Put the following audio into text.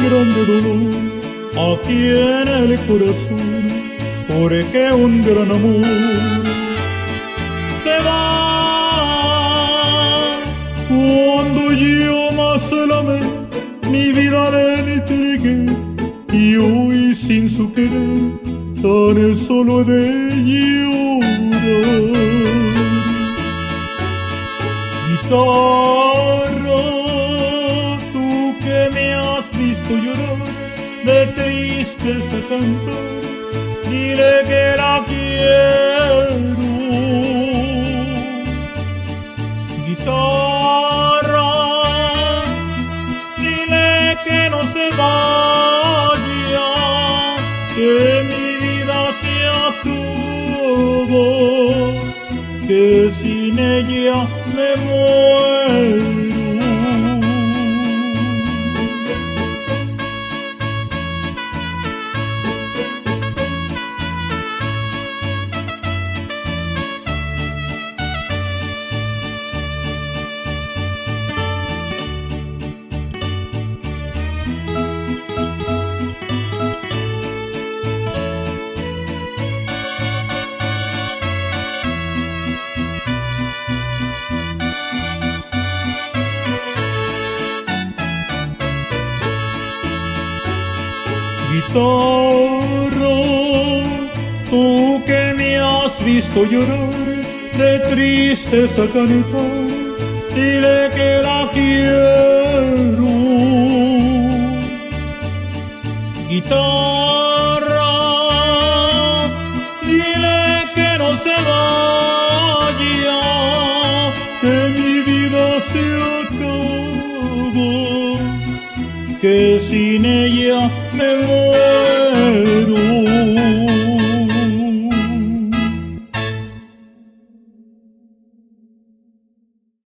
de dolor aquí en el corazón, porque un gran amor se va cuando yo más la amé, mi vida le entregué y hoy sin su querer tan solo de llorar. Guitarra, tú visto llorar, de tristeza dile que la quiero. Guitarra, dile que no se vaya, que mi vida se acabó, que sin ella me muero. Guitarra, tú que me has visto llorar de tristeza cantar, dile que la quiero. Guitarra, que sin ella me muero.